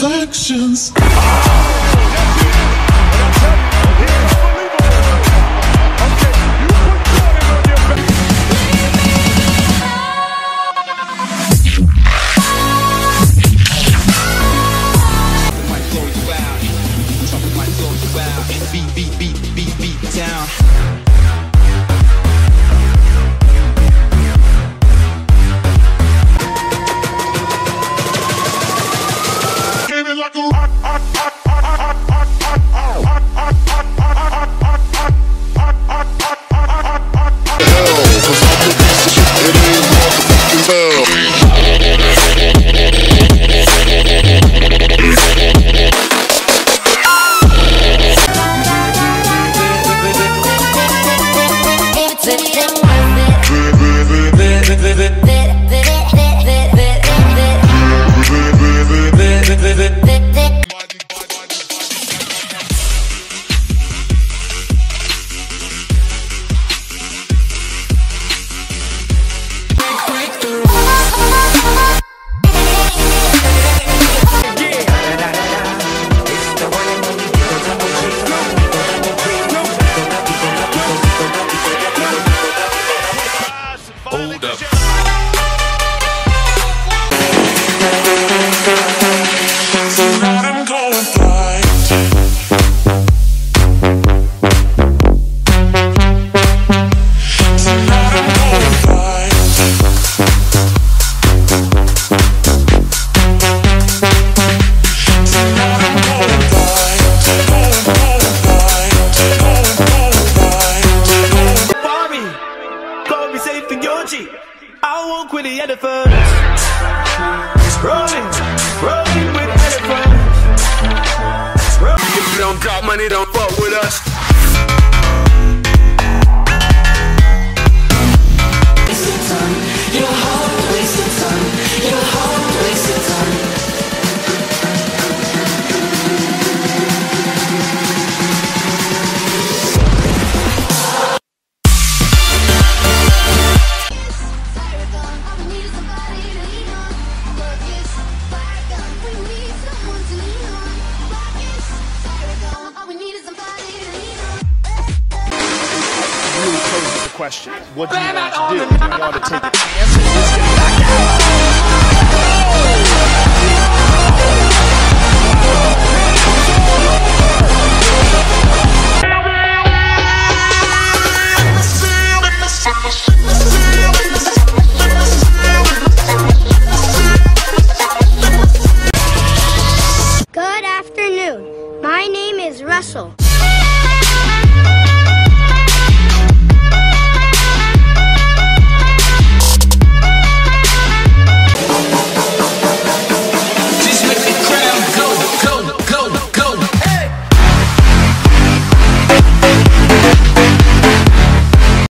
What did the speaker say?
sections. Hold up. I the elephant. Rolling, rolling with elephants. If you don't got money, don't fuck with us. Poses the question. What do you want to do? Do you want to take a chance and just get back? Good afternoon. My name is Russell.